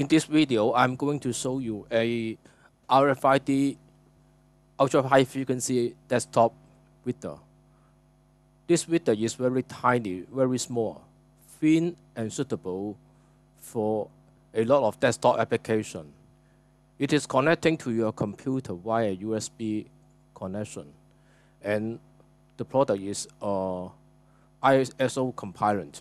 In this video, I'm going to show you a RFID ultra high frequency desktop reader. This reader is very tiny, very small, thin and suitable for a lot of desktop application. It is connecting to your computer via USB connection and the product is uh, ISO compliant.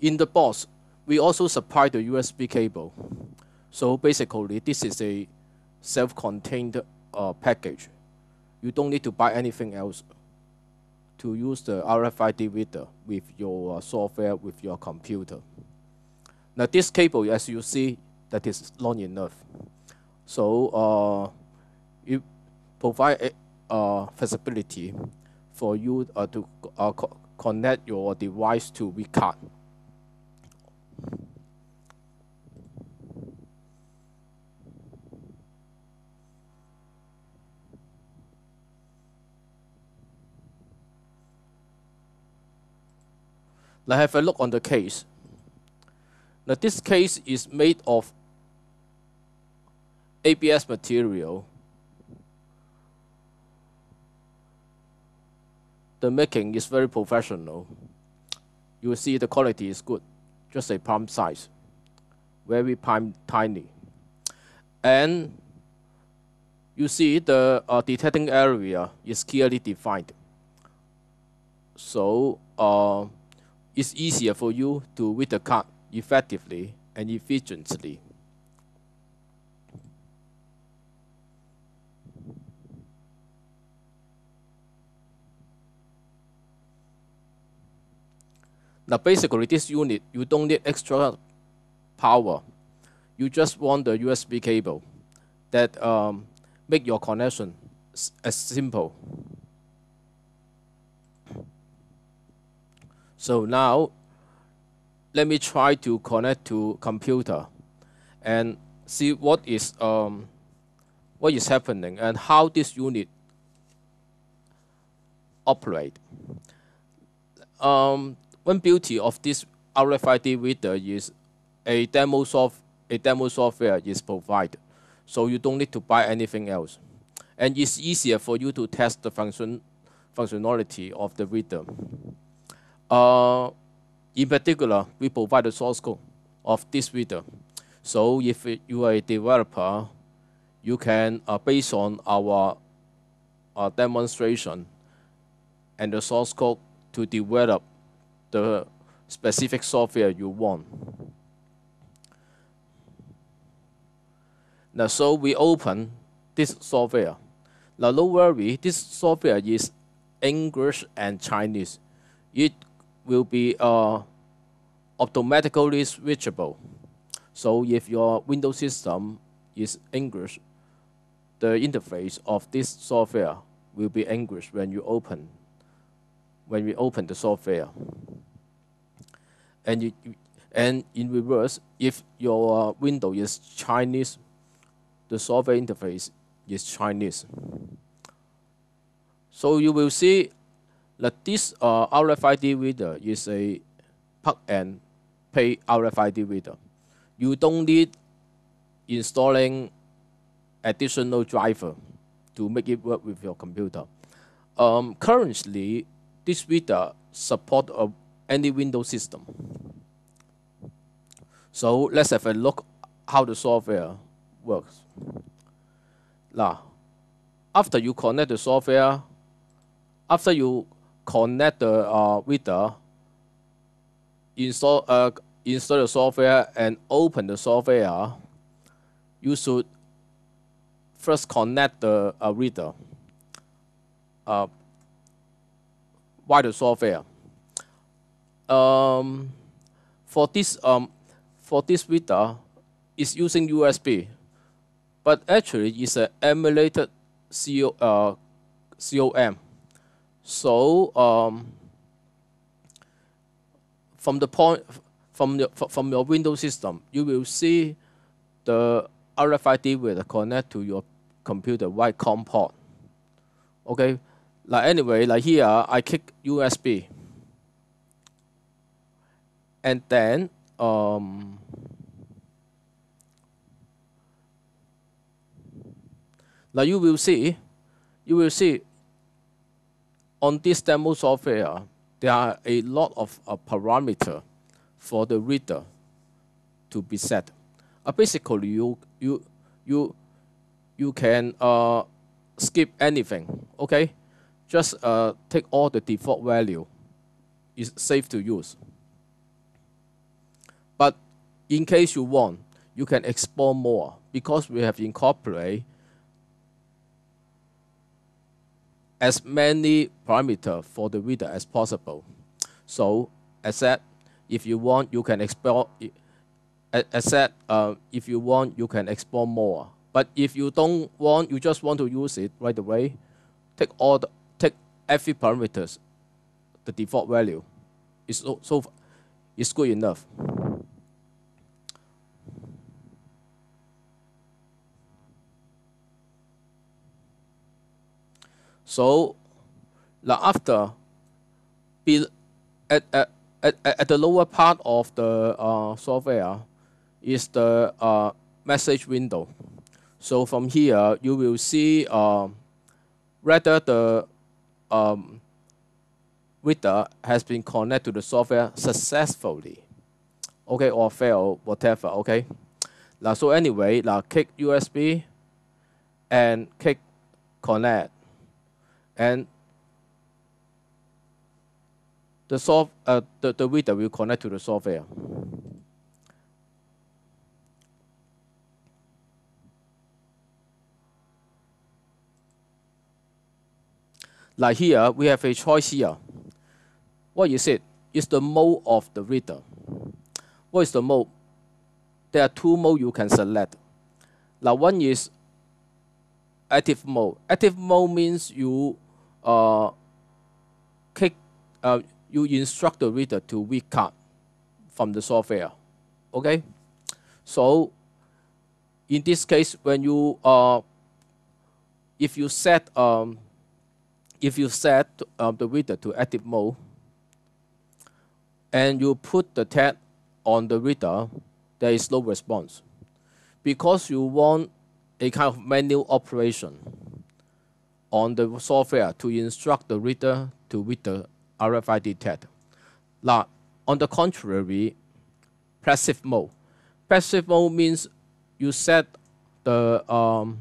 In the box, we also supply the USB cable. So basically, this is a self-contained uh, package. You don't need to buy anything else to use the RFID reader with your uh, software, with your computer. Now this cable, as you see, that is long enough. So uh, it provide uh, flexibility for you uh, to uh, co connect your device to VCard. Let's have a look on the case. Now this case is made of ABS material. The making is very professional. You will see the quality is good, just a palm size, very palm tiny. And you see the uh, detecting area is clearly defined. So uh, it's easier for you to read the card effectively and efficiently. Now basically this unit, you don't need extra power. You just want the USB cable that um, make your connection as simple. So now, let me try to connect to computer and see what is um, what is happening and how this unit operate. Um, one beauty of this RFID reader is a demo soft a demo software is provided, so you don't need to buy anything else, and it's easier for you to test the function functionality of the reader. Uh, in particular, we provide the source code of this reader. So if you are a developer, you can, uh, based on our uh, demonstration and the source code to develop the specific software you want. Now, so we open this software. Now, no worry, this software is English and Chinese. It will be uh, automatically switchable. So if your Windows system is English, the interface of this software will be English when you open when we open the software. And you, and in reverse, if your uh, window is Chinese, the software interface is Chinese. So you will see that this uh, RFID reader is a plug and play RFID reader. You don't need installing additional driver to make it work with your computer. Um, currently, this reader support uh, any Windows system. So let's have a look how the software works. Now, after you connect the software, after you connect the uh, reader, install, uh, install the software, and open the software, you should first connect the uh, reader uh, the software. Um, for this um, for this reader, it's using USB, but actually it's an emulated CO, uh, COM. So um, from the point from your from your Windows system, you will see the RFID will connect to your computer via COM port. Okay, like anyway, like here I click USB, and then um, now you will see, you will see on this demo software, there are a lot of uh, parameter for the reader to be set. Uh, basically, you you you you can uh, skip anything. Okay, just uh, take all the default value. It's safe to use. But in case you want, you can explore more because we have incorporated as many parameters for the reader as possible. So as said, if you want, you can explore. As said, uh, if you want, you can explore more. But if you don't want, you just want to use it right away, take all the, take every parameters, the default value, is so, so is good enough. So now after be at, at, at, at the lower part of the uh, software is the uh, message window. So from here you will see uh, whether the um, reader has been connected to the software successfully, okay, or fail, whatever, okay. Now, so anyway, now click USB and click connect and the soft uh, the, the reader will connect to the software. Like here, we have a choice here. What is it? It's the mode of the reader. What is the mode? There are two modes you can select. Now, one is active mode. Active mode means you uh, uh, you instruct the reader to read from the software. Okay? So, in this case, when you, uh, if you set, um, if you set uh, the reader to active mode, and you put the tag on the reader, there is no response. Because you want a kind of manual operation on the software to instruct the reader to read the RFID tag. Now, on the contrary, passive mode. Passive mode means you set the um,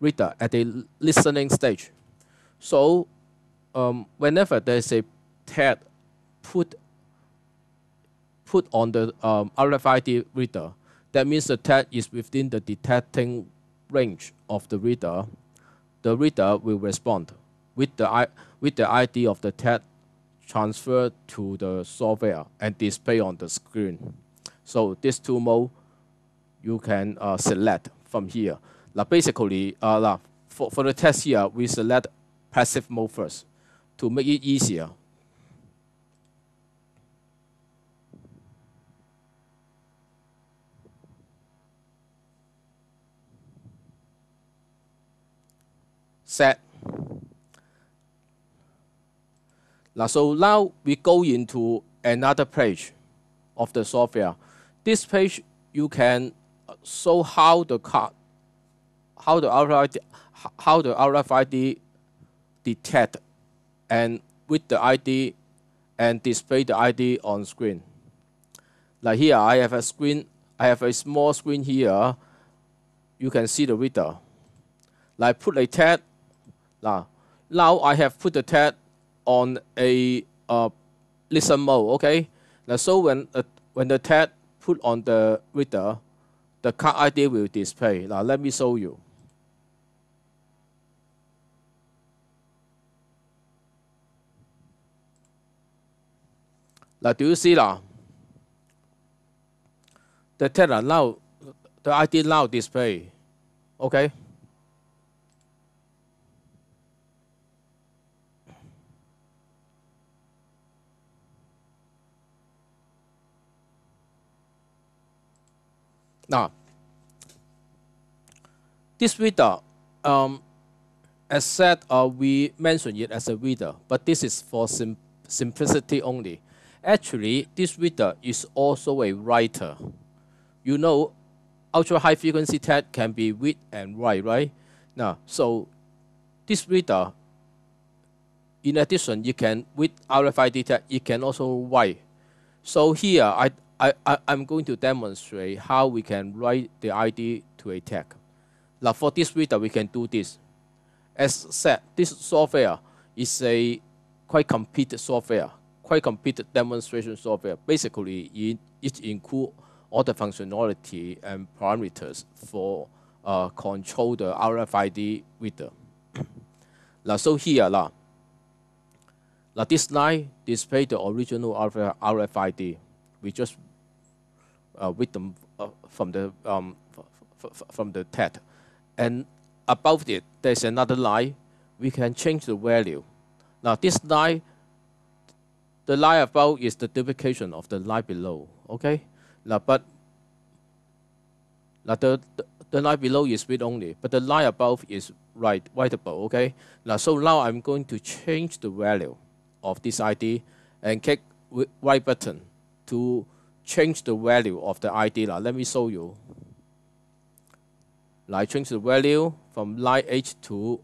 reader at a listening stage. So um, whenever there's a tag put put on the um, RFID reader, that means the tag is within the detecting range of the reader the reader will respond with the, with the ID of the tag transferred to the software and display on the screen. So this two mode you can uh, select from here. Now basically, uh, for, for the test here, we select passive mode first to make it easier set. Now, so now we go into another page of the software. This page you can uh, show how the card, how the RFID, how the RFID detect and with the ID and display the ID on screen. Like here, I have a screen, I have a small screen here. You can see the reader. Like put a tag now, now I have put the tag on a uh, listen mode, okay? Now, so when, uh, when the tag put on the reader, the card ID will display. Now, let me show you. Now, do you see now? The tag now, the ID now display, okay? Now, this reader, um, as said, uh, we mentioned it as a reader, but this is for sim simplicity only. Actually, this reader is also a writer. You know, ultra high frequency tag can be read and write, right? Now, so this reader, in addition, you can read RFID TET, you can also write. So here, I, I, I, I'm going to demonstrate how we can write the ID to a tag. Now, for this reader, we can do this. As said, this software is a quite complete software, quite complete demonstration software. Basically, it, it includes all the functionality and parameters for uh, control the RFID reader. now, so here, now, now this line display the original RFID. We just uh, read uh, from the um, from the TET, and above it there's another line. We can change the value. Now this line, the line above is the duplication of the line below. Okay. Now, but now the, the, the line below is read only, but the line above is write writable. Okay. Now, so now I'm going to change the value of this ID and click write button to change the value of the ID. Now, let me show you. I change the value from line H to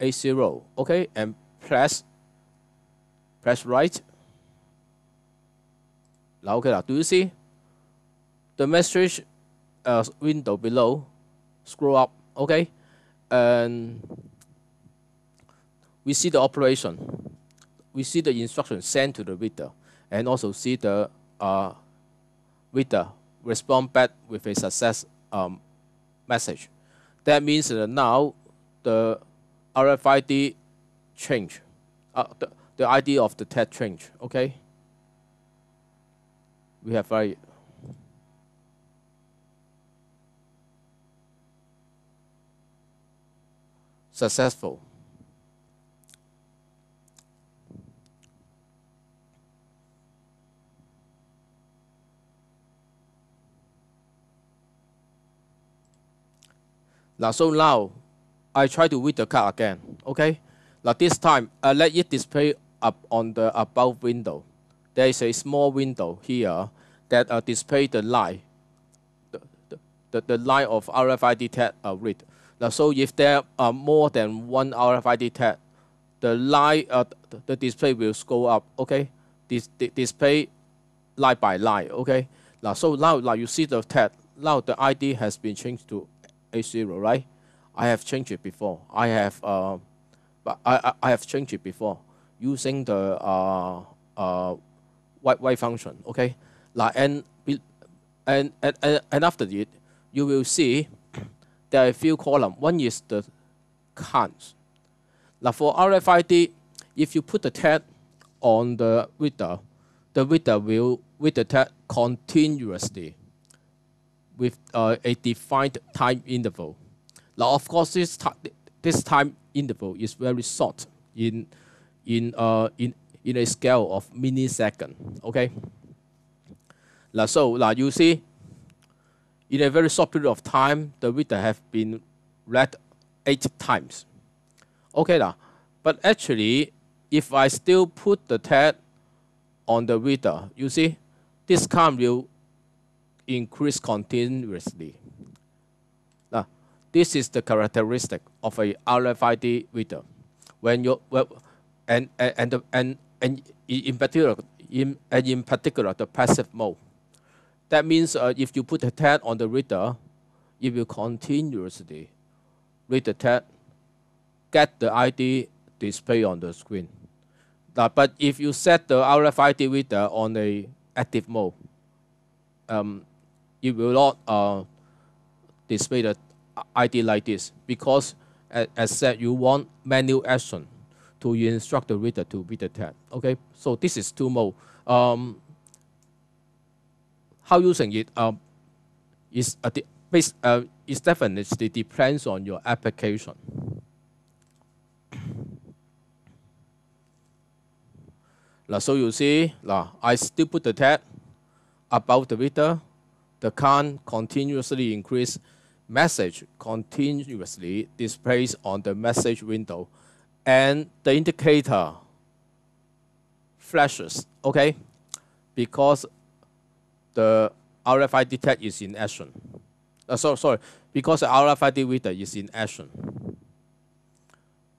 A0. Okay, and press press write. Now, okay, now do you see the message uh, window below? Scroll up, okay, and we see the operation. We see the instruction sent to the reader, and also see the uh, reader respond back with a success um, message. That means that now the RFID change, uh, the, the ID of the TET change, okay? We have very successful. Now, so now I try to read the card again. Okay. Now this time I let it display up on the above window. There is a small window here that uh, display the line, the, the, the line of RFID tag uh, read. Now, so if there are more than one RFID tag, the line, uh, the, the display will scroll up. Okay, this display line by line. Okay. Now, so now, now you see the tag. Now the ID has been changed to a0, right? I have changed it before. I have, uh, but I, I have changed it before using the uh, uh, white, white function, okay? Like, and, and, and, and after it, you will see there are a few columns. One is the counts. Now for RFID, if you put the tag on the reader, the reader will read the tag continuously with uh, a defined time interval. Now, of course, this, this time interval is very short in, in, uh, in, in a scale of millisecond, okay? Now, so now you see, in a very short period of time, the reader have been read eight times. Okay, now, but actually, if I still put the tag on the reader, you see, this count will increase continuously. Now, this is the characteristic of a RFID reader. When you well, and and and and, in particular in and in particular the passive mode. That means uh, if you put a tag on the reader, it will continuously read the tag, get the ID display on the screen. Now, but if you set the RFID reader on a active mode, um, it will not uh, display the ID like this because, as, said, you want manual action to instruct the reader to read the tag. Okay, so this is two mode. Um, how using it um, is a base uh, is definitely depends on your application. Now, so you see, now I still put the tag above the reader the count continuously increase message continuously displays on the message window and the indicator flashes, okay? because the RFID tag is in action. Uh, so, sorry, because the RFID reader is in action.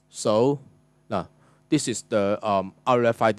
So now this is the um, RFID